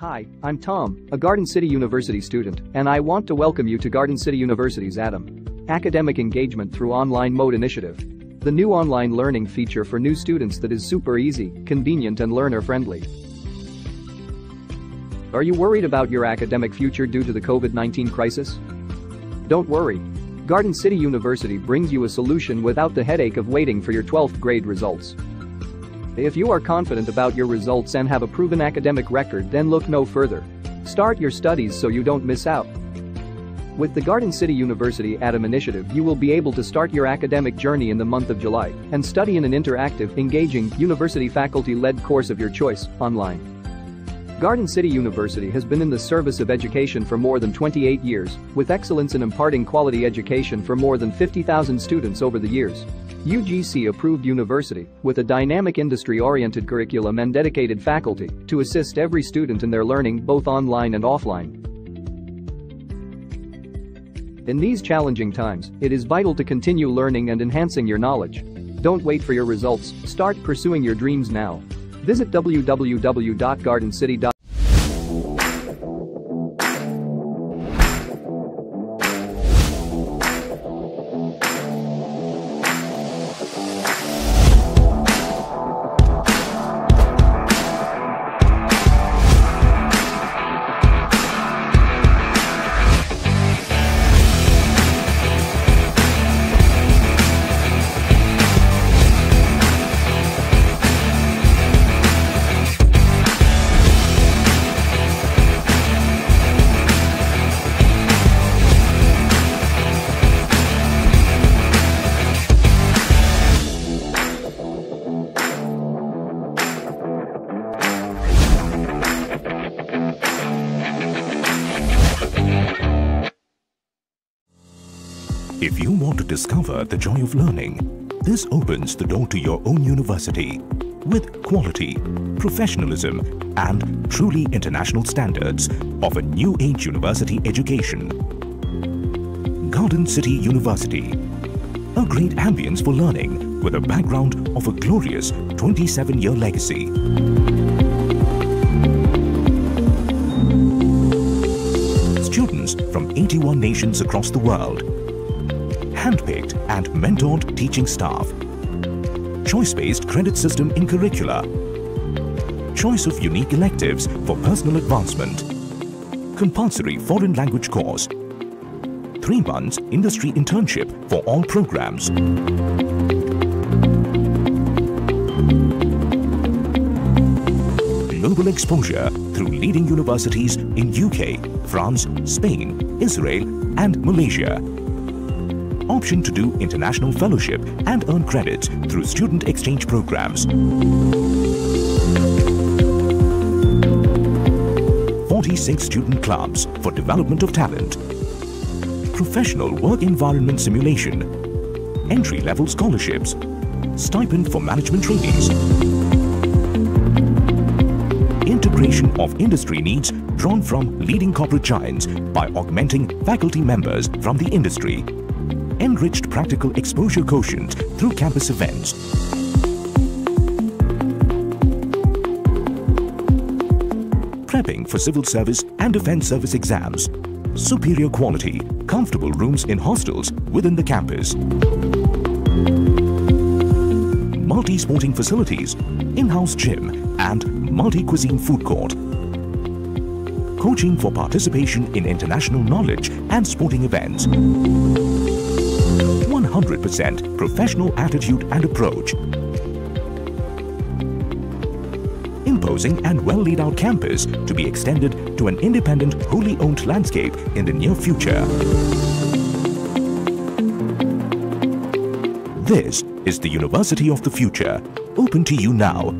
Hi, I'm Tom, a Garden City University student, and I want to welcome you to Garden City University's ADAM Academic Engagement Through Online Mode initiative. The new online learning feature for new students that is super easy, convenient and learner-friendly. Are you worried about your academic future due to the COVID-19 crisis? Don't worry. Garden City University brings you a solution without the headache of waiting for your 12th grade results. If you are confident about your results and have a proven academic record then look no further. Start your studies so you don't miss out. With the Garden City University ADAM initiative you will be able to start your academic journey in the month of July and study in an interactive, engaging, university faculty-led course of your choice, online. Garden City University has been in the service of education for more than 28 years, with excellence in imparting quality education for more than 50,000 students over the years. UGC approved university with a dynamic industry-oriented curriculum and dedicated faculty to assist every student in their learning both online and offline. In these challenging times, it is vital to continue learning and enhancing your knowledge. Don't wait for your results, start pursuing your dreams now. Visit www.gardencity.com If you want to discover the joy of learning, this opens the door to your own university with quality, professionalism and truly international standards of a new age university education. Garden City University. A great ambience for learning with a background of a glorious 27-year legacy. Students from 81 nations across the world handpicked and mentored teaching staff. Choice-based credit system in curricula. Choice of unique electives for personal advancement. Compulsory foreign language course. Three months industry internship for all programs. Global exposure through leading universities in UK, France, Spain, Israel and Malaysia option to do international fellowship and earn credits through student exchange programs. 46 student clubs for development of talent. Professional work environment simulation. Entry-level scholarships. Stipend for management trainings. Integration of industry needs drawn from leading corporate giants by augmenting faculty members from the industry enriched practical exposure quotient through campus events. Prepping for civil service and defense service exams. Superior quality, comfortable rooms in hostels within the campus. Multi-sporting facilities, in-house gym and multi-cuisine food court coaching for participation in international knowledge and sporting events. 100% professional attitude and approach. Imposing and well laid out campus to be extended to an independent, wholly owned landscape in the near future. This is the University of the Future, open to you now